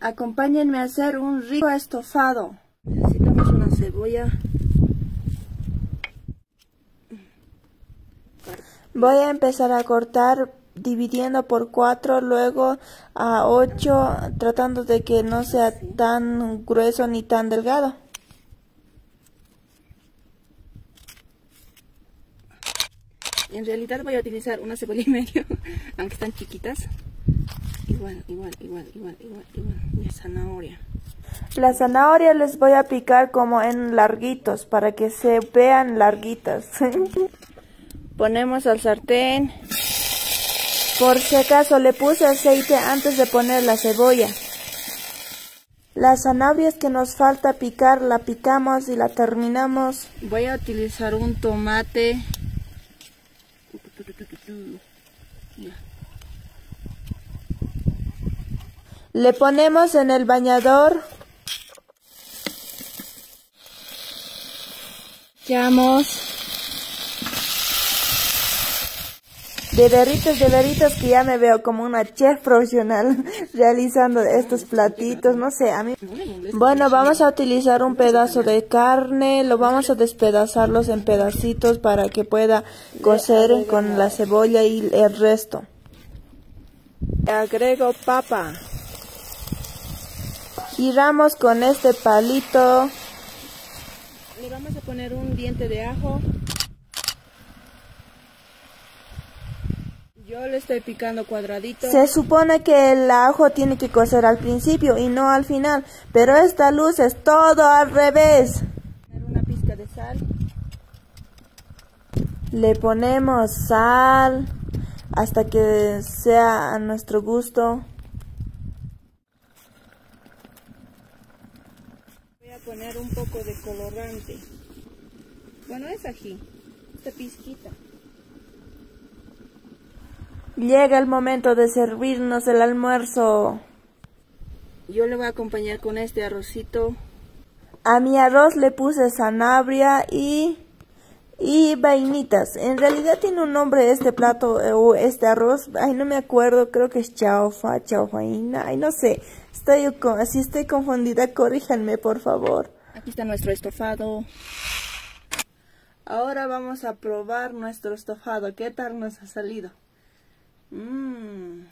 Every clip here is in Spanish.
Acompáñenme a hacer un rico estofado. Necesitamos una cebolla. Voy a empezar a cortar dividiendo por 4, luego a 8, tratando de que no sea tan grueso ni tan delgado. En realidad voy a utilizar una cebolla y medio, aunque están chiquitas. Igual, igual, igual, igual, igual, igual. Y zanahoria. La zanahoria les voy a picar como en larguitos, para que se vean larguitas. Ponemos al sartén. Por si acaso le puse aceite antes de poner la cebolla. Las zanahorias que nos falta picar la picamos y la terminamos. Voy a utilizar un tomate. Le ponemos en el bañador. Echamos de veritas, de veritas que ya me veo como una chef profesional realizando estos platitos, no sé, a mí... Bueno, vamos a utilizar un pedazo de carne, lo vamos a despedazarlos en pedacitos para que pueda cocer con la cebolla y el resto. Agrego papa. Giramos con este palito. Le vamos a poner un diente de ajo. Yo le estoy picando cuadradito. Se supone que el ajo tiene que cocer al principio y no al final, pero esta luz es todo al revés. Una pizca de sal. Le ponemos sal hasta que sea a nuestro gusto. Voy a poner un poco de colorante. Bueno, es aquí, esta pizquita. Llega el momento de servirnos el almuerzo. Yo le voy a acompañar con este arrocito. A mi arroz le puse sanabria y, y vainitas. En realidad tiene un nombre este plato eh, o este arroz. Ay, no me acuerdo. Creo que es chaufa, chaufaina. Ay, no sé. Estoy, si estoy confundida, corríjanme, por favor. Aquí está nuestro estofado. Ahora vamos a probar nuestro estofado. ¿Qué tal nos ha salido? Mmm.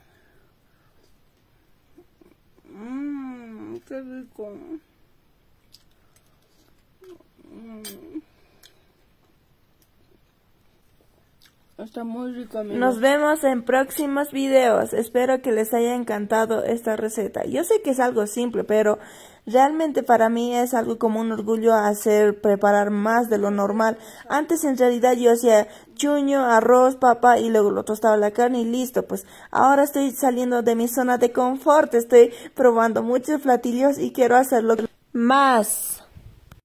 Mmm, qué rico. Mmm. Está muy rico, Nos vemos en próximos videos. Espero que les haya encantado esta receta. Yo sé que es algo simple, pero realmente para mí es algo como un orgullo hacer, preparar más de lo normal. Antes en realidad yo hacía chuño, arroz, papa y luego lo tostaba la carne y listo. Pues ahora estoy saliendo de mi zona de confort. Estoy probando muchos platillos y quiero hacerlo más.